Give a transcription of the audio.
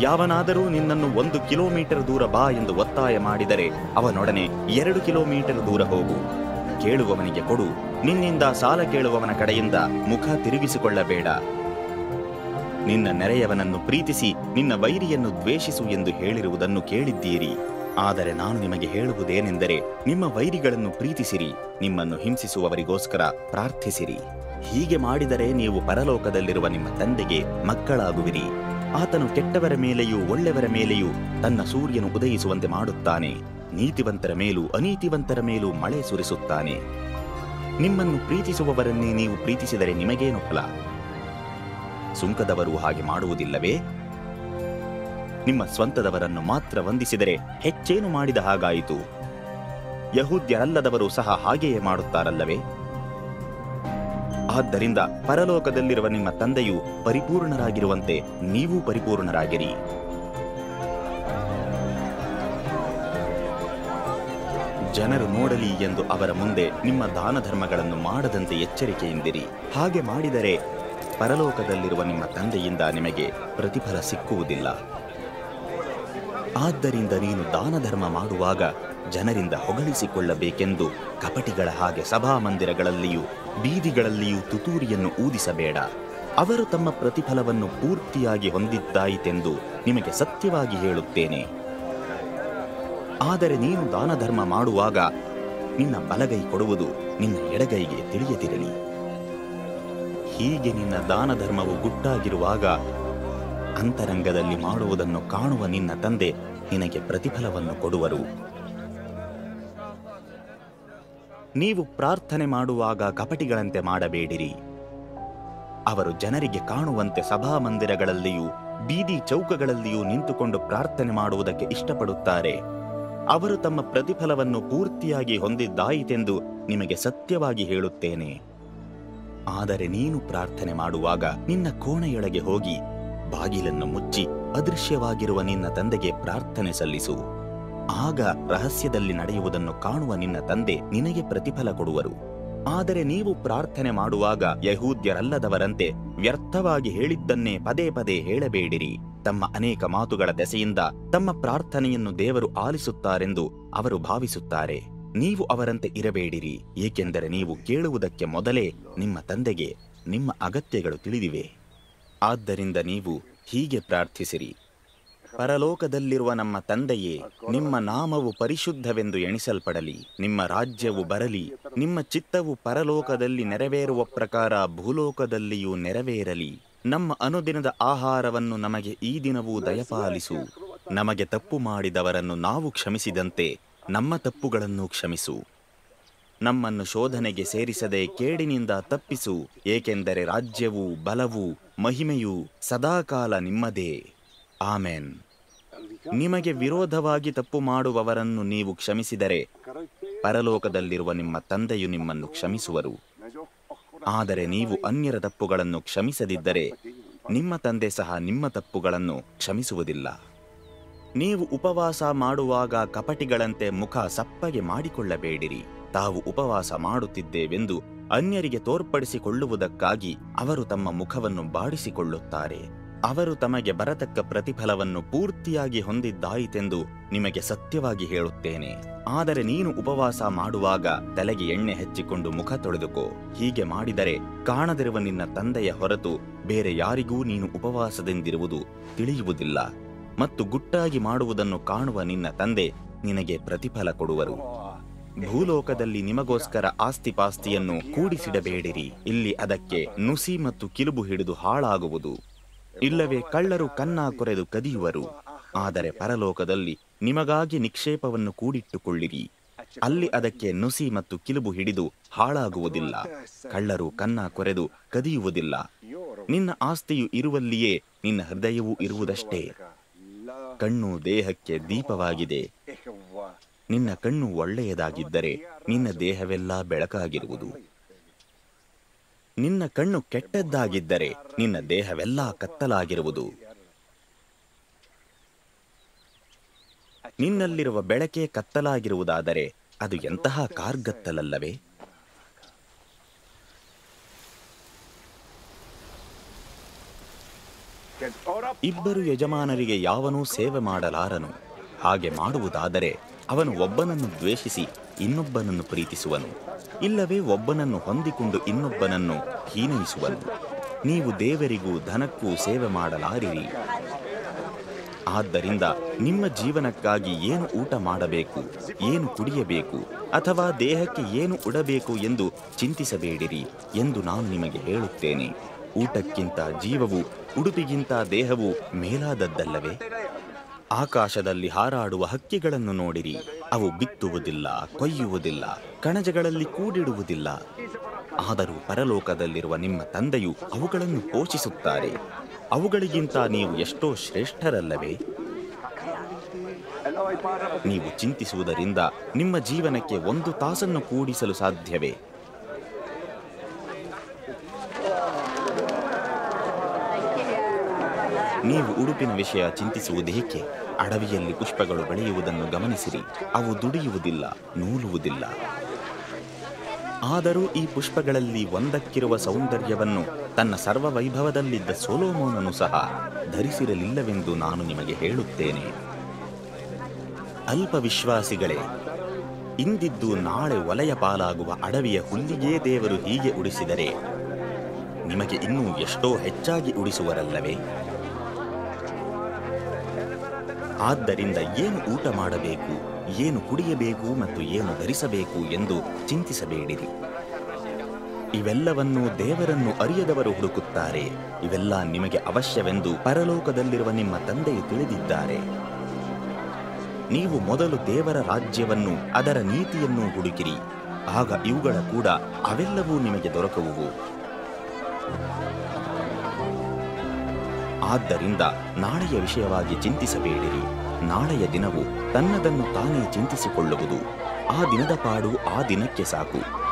ಯಾವನಾದರೂ ನಿನ್ನನ್ನು ಒಂದು ಕಿಲೋಮೀಟರ್ ದೂರ ಬಾ ಎಂದು ಒತ್ತಾಯ ಮಾಡಿದರೆ ಅವನೊಡನೆ ಎರಡು ಕಿಲೋಮೀಟರ್ ದೂರ ಹೋಗು. ಕೇಳುವವನಿಗೆ ಕೊಡು. ನಿನ್ನಿಂದ ಸಾಲ ಕೇಳುವವನ ಕಡೆಯಿಂದ ಮುಖ ತಿರುಗಿಸಿಕೊಳ್ಳಬೇಡ. ನಿನ್ನ ನೆರೆಯವನನ್ನು ಪ್ರೀತಿಸಿ, ನಿನ್ನ ವೈರಿಯನ್ನು ದ್ವೇಷಿಸು ಎಂದು ಹೇಳಿರುವುದನ್ನು ಕೇಳಿದ್ದೀರಿ. ಆದರೆ ನಾನು ನಿಮಗೆ ಹೇಳುವುದೇನೆಂದರೆ, ನಿಮ್ಮ ವೈರಿಗಳನ್ನು ಪ್ರೀತಿಸಿರಿ, ನಿಮ್ಮನ್ನು ಹಿಂಸಿಸುವವರಿಗೋಸ್ಕರ ಪ್ರಾರ್ಥಿಸಿರಿ. ಹೀಗೆ ಮಾಡಿದರೆ ನೀವು ಪರಲೋಕದಲ್ಲಿರುವ ನಿಮ್ಮ ತಂದೆಗೆ ಮಕ್ಕಳಾಗುವಿರಿ. ಆತನು ಕೆಟ್ಟವರ ಮೇಲೆಯೂ ಒಳ್ಳೆಯವರ ಮೇಲೆಯೂ ತನ್ನ ಸೂರ್ಯನು ಉದಯಿಸುವಂತೆ ಮಾಡುತ್ತಾನೆ. ನೀತಿವಂತರ ಮೇಲೂ ಅನೀತಿವಂತರ ಮೇಲೂ ಮಳೆ ಸುರಿಸುತ್ತಾನೆ. ನಿಮ್ಮನ್ನು ಪ್ರೀತಿಸುವವರನ್ನೇ ನೀವು ಪ್ರೀತಿಸಿದರೆ ನಿಮಗೇನು ಫಲ ಸುಂಕದವರು ಹಾಗೆ ಮಾಡುವುದಿಲ್ಲವೇ? ನಿಮ್ಮ ಸ್ವಂತದವರನ್ನು ಮಾತ್ರ ವಂದಿಸಿದರೆ ಹೆಚ್ಚೇನು ಮಾಡಿದ ಹಾಗಾಯಿತು? ಯಹೂದ್ಯರಲ್ಲದವರು ಸಹ ಹಾಗೆಯೇ ಮಾಡುತ್ತಾರಲ್ಲವೇ? ಆದ್ದರಿಂದ ಪರಲೋಕದಲ್ಲಿರುವ ನಿಮ್ಮ ತಂದೆಯು ಪರಿಪೂರ್ಣರಾಗಿರುವಂತೆ ನೀವು ಪರಿಪೂರ್ಣರಾಗಿರಿ. ಜನರು ನೋಡಲಿ ಎಂದು ಅವರ ಮುಂದೆ ನಿಮ್ಮ ದಾನ ಧರ್ಮಗಳನ್ನು ಮಾಡದಂತೆ ಎಚ್ಚರಿಕೆಯಿಂದಿರಿ. ಹಾಗೆ ಮಾಡಿದರೆ ಪರಲೋಕದಲ್ಲಿರುವ ನಿಮ್ಮ ತಂದೆಯಿಂದ ನಿಮಗೆ ಪ್ರತಿಫಲ ಸಿಕ್ಕುವುದಿಲ್ಲ. ಆದ್ದರಿಂದ ನೀನು ದಾನ ಧರ್ಮ ಮಾಡುವಾಗ ಜನರಿಂದ ಹೊಗಳಿಸಿಕೊಳ್ಳಬೇಕೆಂದು ಕಪಟಿಗಳ ಹಾಗೆ ಸಭಾಮಂದಿರಗಳಲ್ಲಿಯೂ ಬೀದಿಗಳಲ್ಲಿಯೂ ತುತೂರಿಯನ್ನು ಊದಿಸಬೇಡ. ಅವರು ತಮ್ಮ ಪ್ರತಿಫಲವನ್ನು ಪೂರ್ತಿಯಾಗಿ ಹೊಂದಿದ್ದಾಯಿತೆಂದು ನಿಮಗೆ ಸತ್ಯವಾಗಿ ಹೇಳುತ್ತೇನೆ. ಆದರೆ ನೀನು ದಾನ ಧರ್ಮ ಮಾಡುವಾಗ ನಿನ್ನ ಬಲಗೈ ಕೊಡುವುದು ನಿನ್ನ ಎಡಗೈಗೆ ತಿಳಿಯದಿರಲಿ. ಹೀಗೆ ನಿನ್ನ ದಾನ ಧರ್ಮವು ಗುಟ್ಟಾಗಿರುವಾಗ ಅಂತರಂಗದಲ್ಲಿ ಮಾಡುವುದನ್ನು ಕಾಣುವ ನಿನ್ನ ತಂದೆ ನಿನಗೆ ಪ್ರತಿಫಲವನ್ನು ಕೊಡುವರು. ನೀವು ಪ್ರಾರ್ಥನೆ ಮಾಡುವಾಗ ಕಪಟಿಗಳಂತೆ ಮಾಡಬೇಡಿರಿ. ಅವರು ಜನರಿಗೆ ಕಾಣುವಂತೆ ಸಭಾಮಂದಿರಗಳಲ್ಲಿಯೂ, ಬೀದಿ ಚೌಕಗಳಲ್ಲಿಯೂ ನಿಂತುಕೊಂಡು ಪ್ರಾರ್ಥನೆ ಮಾಡುವುದಕ್ಕೆ ಇಷ್ಟಪಡುತ್ತಾರೆ. ಅವರು ತಮ್ಮ ಪ್ರತಿಫಲವನ್ನು ಪೂರ್ತಿಯಾಗಿ ಹೊಂದಿದ್ದಾಯಿತೆಂದು ನಿಮಗೆ ಸತ್ಯವಾಗಿ ಹೇಳುತ್ತೇನೆ. ಆದರೆ ನೀನು ಪ್ರಾರ್ಥನೆ ಮಾಡುವಾಗ ನಿನ್ನ ಕೋಣೆಯೊಳಗೆ ಹೋಗಿ, ಬಾಗಿಲನ್ನು ಮುಚ್ಚಿ, ಅದೃಶ್ಯವಾಗಿರುವ ನಿನ್ನ ತಂದೆಗೆ ಪ್ರಾರ್ಥನೆ ಸಲ್ಲಿಸು. ಆಗ ರಹಸ್ಯದಲ್ಲಿ ನಡೆಯುವುದನ್ನು ಕಾಣುವ ನಿನ್ನ ತಂದೆ ನಿನಗೆ ಪ್ರತಿಫಲ ಕೊಡುವರು. ಆದರೆ ನೀವು ಪ್ರಾರ್ಥನೆ ಮಾಡುವಾಗ ಯಹೂದ್ಯರಲ್ಲದವರಂತೆ ವ್ಯರ್ಥವಾಗಿ ಹೇಳಿದ್ದನ್ನೇ ಪದೇ ಪದೇ ಹೇಳಬೇಡಿರಿ. ತಮ್ಮ ಅನೇಕ ಮಾತುಗಳ ದೆಸೆಯಿಂದ ತಮ್ಮ ಪ್ರಾರ್ಥನೆಯನ್ನು ದೇವರು ಆಲಿಸುತ್ತಾರೆಂದು ಅವರು ಭಾವಿಸುತ್ತಾರೆ. ನೀವು ಅವರಂತೆ ಇರಬೇಡಿರಿ, ಏಕೆಂದರೆ ನೀವು ಕೇಳುವುದಕ್ಕೆ ಮೊದಲೇ ನಿಮ್ಮ ತಂದೆಗೆ ನಿಮ್ಮ ಅಗತ್ಯಗಳು ತಿಳಿದಿವೆ. ಆದ್ದರಿಂದ ನೀವು ಹೀಗೆ ಪ್ರಾರ್ಥಿಸಿರಿ. ಪರಲೋಕದಲ್ಲಿರುವ ನಮ್ಮ ತಂದೆಯೇ, ನಿಮ್ಮ ನಾಮವು ಪರಿಶುದ್ಧವೆಂದು ಎಣಿಸಲ್ಪಡಲಿ. ನಿಮ್ಮ ರಾಜ್ಯವು ಬರಲಿ. ನಿಮ್ಮ ಚಿತ್ತವು ಪರಲೋಕದಲ್ಲಿ ನೆರವೇರುವ ಪ್ರಕಾರ ಭೂಲೋಕದಲ್ಲಿಯೂ ನೆರವೇರಲಿ. ನಮ್ಮ ಅನುದಿನದ ಆಹಾರವನ್ನು ನಮಗೆ ಈ ದಿನವೂ ದಯಪಾಲಿಸು. ನಮಗೆ ತಪ್ಪು ಮಾಡಿದವರನ್ನು ನಾವು ಕ್ಷಮಿಸಿದಂತೆ ನಮ್ಮ ತಪ್ಪುಗಳನ್ನು ಕ್ಷಮಿಸು. ನಮ್ಮನ್ನು ಶೋಧನೆಗೆ ಸೇರಿಸದೆ ಕೇಡಿನಿಂದ ತಪ್ಪಿಸು, ಏಕೆಂದರೆ ರಾಜ್ಯವೂ, ಬಲವೂ, ಮಹಿಮೆಯೂ ಸದಾಕಾಲ ನಿಮ್ಮದೇ. ಆಮೆನ್. ನಿಮಗೆ ವಿರೋಧವಾಗಿ ತಪ್ಪು ಮಾಡುವವರನ್ನು ನೀವು ಕ್ಷಮಿಸಿದರೆ ಪರಲೋಕದಲ್ಲಿರುವ ನಿಮ್ಮ ತಂದೆಯು ನಿಮ್ಮನ್ನು ಕ್ಷಮಿಸುವರು. ಆದರೆ ನೀವು ಅನ್ಯರ ತಪ್ಪುಗಳನ್ನು ಕ್ಷಮಿಸದಿದ್ದರೆ ನಿಮ್ಮ ತಂದೆ ಸಹ ನಿಮ್ಮ ತಪ್ಪುಗಳನ್ನು ಕ್ಷಮಿಸುವುದಿಲ್ಲ. ನೀವು ಉಪವಾಸ ಮಾಡುವಾಗ ಕಪಟಿಗಳಂತೆ ಮುಖ ಸಪ್ಪಗೆ ಮಾಡಿಕೊಳ್ಳಬೇಡಿರಿ. ತಾವು ಉಪವಾಸ ಮಾಡುತ್ತಿದ್ದೇವೆಂದು ಅನ್ಯರಿಗೆ ತೋರ್ಪಡಿಸಿಕೊಳ್ಳುವುದಕ್ಕಾಗಿ ಅವರು ತಮ್ಮ ಮುಖವನ್ನು ಬಾಡಿಸಿಕೊಳ್ಳುತ್ತಾರೆ. ಅವರು ತಮಗೆ ಬರತಕ್ಕ ಪ್ರತಿಫಲವನ್ನು ಪೂರ್ತಿಯಾಗಿ ಹೊಂದಿದ್ದಾಯಿತೆಂದು ನಿಮಗೆ ಸತ್ಯವಾಗಿ ಹೇಳುತ್ತೇನೆ. ಆದರೆ ನೀನು ಉಪವಾಸ ಮಾಡುವಾಗ ತಲೆಗೆ ಎಣ್ಣೆ ಹಚ್ಚಿಕೊಂಡು ಮುಖ ತೊಳೆದುಕೋ. ಹೀಗೆ ಮಾಡಿದರೆ ಕಾಣದಿರುವ ನಿನ್ನ ತಂದೆಯ ಹೊರತು ಬೇರೆ ಯಾರಿಗೂ ನೀನು ಉಪವಾಸದಿಂದಿರುವುದು ತಿಳಿಯುವುದಿಲ್ಲ. ಮತ್ತು ಗುಟ್ಟಾಗಿ ಮಾಡುವುದನ್ನು ಕಾಣುವ ನಿನ್ನ ತಂದೆ ನಿನಗೆ ಪ್ರತಿಫಲ ಕೊಡುವರು. ಭೂಲೋಕದಲ್ಲಿ ನಿಮಗೋಸ್ಕರ ಆಸ್ತಿಪಾಸ್ತಿಯನ್ನು ಕೂಡಿಸಿಡಬೇಡಿರಿ. ಇಲ್ಲಿ ಅದಕ್ಕೆ ನುಸಿ ಮತ್ತು ಕಿಲುಬು ಹಿಡಿದು ಹಾಳಾಗುವುದು. ಇಲ್ಲವೇ ಕಳ್ಳರು ಕನ್ನ ಕೊರೆದು ಕದಿಯುವರು. ಆದರೆ ಪರಲೋಕದಲ್ಲಿ ನಿಮಗಾಗಿ ನಿಕ್ಷೇಪವನ್ನು ಕೂಡಿಟ್ಟುಕೊಳ್ಳಿರಿ. ಅಲ್ಲಿ ಅದಕ್ಕೆ ನುಸಿ ಮತ್ತು ಕಿಲುಬು ಹಿಡಿದು ಹಾಳಾಗುವುದಿಲ್ಲ. ಕಳ್ಳರು ಕನ್ನ ಕೊರೆದು ಕದಿಯುವುದಿಲ್ಲ. ನಿನ್ನ ಆಸ್ತಿಯು ಇರುವಲ್ಲಿಯೇ ನಿನ್ನ ಹೃದಯವೂ ಇರುವುದಷ್ಟೇ. ಕಣ್ಣು ದೇಹಕ್ಕೆ ದೀಪವಾಗಿದೆ. ನಿನ್ನ ಕಣ್ಣು ಒಳ್ಳೆಯದಾಗಿದ್ದರೆ ನಿನ್ನ ದೇಹವೆಲ್ಲ ಬೆಳಕಾಗಿರುವುದು. ನಿನ್ನ ಕಣ್ಣು ಕೆಟ್ಟದ್ದಾಗಿದ್ದರೆ ನಿನ್ನ ದೇಹವೆಲ್ಲ ಕತ್ತಲಾಗಿರುವುದು. ನಿನ್ನಲ್ಲಿರುವ ಬೆಳಕೆ ಕತ್ತಲಾಗಿರುವುದಾದರೆ ಅದು ಎಂತಹ ಕಾರ್ಗತ್ತಲಲ್ಲವೇ? ಇಬ್ಬರು ಯಜಮಾನರಿಗೆ ಯಾವನೂ ಸೇವೆ ಮಾಡಲಾರನು. ಹಾಗೆ ಮಾಡುವುದಾದರೆ ಅವನು ಒಬ್ಬನನ್ನು ದ್ವೇಷಿಸಿ ಇನ್ನೊಬ್ಬನನ್ನು ಪ್ರೀತಿಸುವನು. ಇಲ್ಲವೇ ಒಬ್ಬನನ್ನು ಹೊಂದಿಕೊಂಡು ಇನ್ನೊಬ್ಬನನ್ನು ಹೀನೈಸುವನು. ನೀವು ದೇವರಿಗೂ ಧನಕ್ಕೂ ಸೇವೆ ಮಾಡಲಾರಿರಿ. ಆದ್ದರಿಂದ ನಿಮ್ಮ ಜೀವನಕ್ಕಾಗಿ ಏನು ಊಟ ಮಾಡಬೇಕು, ಏನು ಕುಡಿಯಬೇಕು, ಅಥವಾ ದೇಹಕ್ಕೆ ಏನು ಉಡಬೇಕು ಎಂದು ಚಿಂತಿಸಬೇಡಿರಿ ಎಂದು ನಾನು ನಿಮಗೆ ಹೇಳುತ್ತೇನೆ. ಊಟಕ್ಕಿಂತ ಜೀವವು, ಉಡುಪಿಗಿಂತ ದೇಹವು ಮೇಲಾದದ್ದಲ್ಲವೇ? ಆಕಾಶದಲ್ಲಿ ಹಾರಾಡುವ ಹಕ್ಕಿಗಳನ್ನು ನೋಡಿರಿ. ಅವು ಬಿತ್ತುವುದಿಲ್ಲ, ಕೊಯ್ಯುವುದಿಲ್ಲ, ಕಣಜಗಳಲ್ಲಿ ಕೂಡಿಡುವುದಿಲ್ಲ. ಆದರೂ ಪರಲೋಕದಲ್ಲಿರುವ ನಿಮ್ಮ ತಂದೆಯು ಅವುಗಳನ್ನು ಪೋಷಿಸುತ್ತಾರೆ. ಅವುಗಳಿಗಿಂತ ನೀವು ಎಷ್ಟೋ ಶ್ರೇಷ್ಠರಲ್ಲವೇ? ನೀವು ಚಿಂತಿಸುವುದರಿಂದ ನಿಮ್ಮ ಜೀವನಕ್ಕೆ ಒಂದು ತಾಸನ್ನು ಕೂಡಿಸಲು ಸಾಧ್ಯವೇ? ನೀವು ಉಡುಪಿನ ವಿಷಯ ಚಿಂತಿಸುವುದೇಕೆ ಅಡವಿಯಲ್ಲಿ ಪುಷ್ಪಗಳು ಬೆಳೆಯುವುದನ್ನು ಗಮನಿಸಿರಿ. ಅವು ದುಡಿಯುವುದಿಲ್ಲ, ನೂಲುವುದಿಲ್ಲ. ಆದರೂ ಈ ಪುಷ್ಪಗಳಲ್ಲಿ ಒಂದಕ್ಕಿರುವ ಸೌಂದರ್ಯವನ್ನು ತನ್ನ ಸರ್ವ ವೈಭವದಲ್ಲಿದ್ದ ಸೋಲೋಮೋನನು ಸಹ ಧರಿಸಿರಲಿಲ್ಲವೆಂದು ನಾನು ನಿಮಗೆ ಹೇಳುತ್ತೇನೆ. ಅಲ್ಪ ವಿಶ್ವಾಸಿಗಳೇ ಇಂದಿದ್ದು ನಾಳೆ ವಲಯ ಪಾಲಾಗುವ ಅಡವಿಯ ಹುಲ್ಲಿಗೇ ದೇವರು ಹೀಗೆ ಉಡಿಸಿದರೆ ನಿಮಗೆ ಇನ್ನೂ ಎಷ್ಟೋ ಹೆಚ್ಚಾಗಿ ಉಡಿಸುವರಲ್ಲವೇ? ಆದ್ದರಿಂದ ಏನು ಊಟ ಮಾಡಬೇಕು, ಏನು ಕುಡಿಯಬೇಕು ಮತ್ತು ಏನು ಧರಿಸಬೇಕು ಎಂದು ಚಿಂತಿಸಬೇಡಿರಿ. ಇವೆಲ್ಲವನ್ನು ದೇವರನ್ನು ಅರಿಯದವರು ಹುಡುಕುತ್ತಾರೆ. ಇವೆಲ್ಲ ನಿಮಗೆ ಅವಶ್ಯವೆಂದು ಪರಲೋಕದಲ್ಲಿರುವ ನಿಮ್ಮ ತಂದೆಯು ತಿಳಿದಿದ್ದಾರೆ. ನೀವು ಮೊದಲು ದೇವರ ರಾಜ್ಯವನ್ನು, ಅದರ ನೀತಿಯನ್ನು ಹುಡುಕಿರಿ. ಆಗ ಇವುಗಳ ಕೂಡ ಅವೆಲ್ಲವೂ ನಿಮಗೆ ದೊರಕುವುವು ಆದ್ದರಿಂದ ನಾಳೆಯ ವಿಷಯವಾಗಿ ಚಿಂತಿಸಬೇಡಿರಿ. ನಾಳೆಯ ದಿನವು ತನ್ನದನ್ನು ತಾನೇ ಚಿಂತಿಸಿಕೊಳ್ಳುವುದು. ಆ ದಿನದ ಪಾಡು ಆ ದಿನಕ್ಕೆ ಸಾಕು.